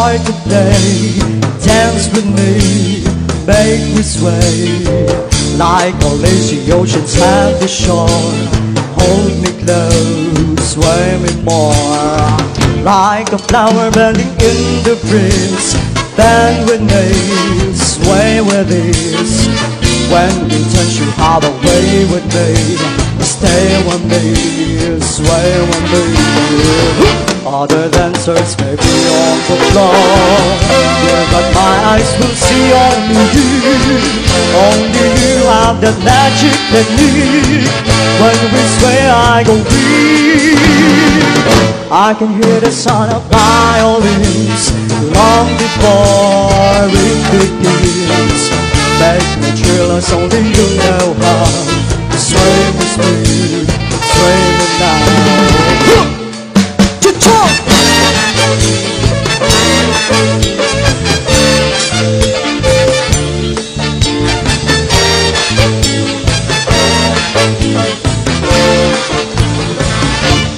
to play. Dance with me, make me sway. Like a lazy oceans at the shore. Hold me close, sway me more. Like a flower bending in the breeze. Bend with me, sway with ease. When we touch you all the way with me Stay with me, sway with me Other dancers may be on the floor. Yeah, but my eyes will see only you. Only you have that magic technique When we sway I go weak I can hear the sound of violins Long before it begins. Make me chill as only you know how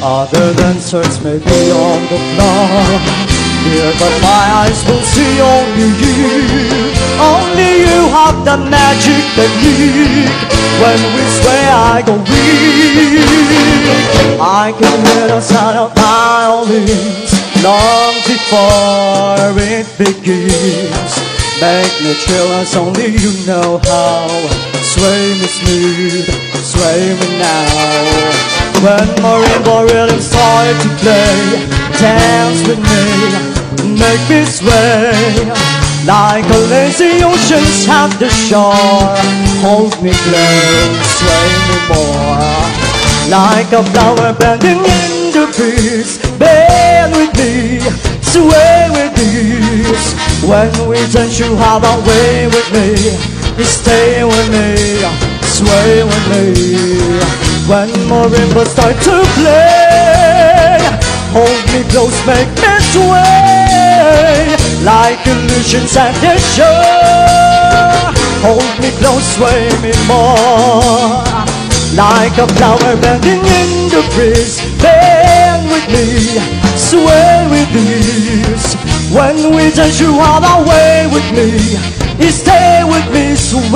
Other dancers may be on the floor Yeah, but my eyes will see only you. Only you have the magic technique. When we sway I go weak. I can hear the sound of violins Long before it begins. Make me chill as only you know how. Sway me smooth, sway me now. When marimba rhythm start to play Dance with me, make me sway. Like a lazy oceans at the shore. Hold me close, sway me more. Like a flower bending in the breeze. Bend with me, sway with me When we dance you have a way with me Stay with me, sway with me. When marimba start to play Hold me close, make me sway Like illusions at the shore Hold me close, sway me more. Like a flower bending in the breeze Bend with me, sway with ease. When we touch you all the way with me. Stay with me, sway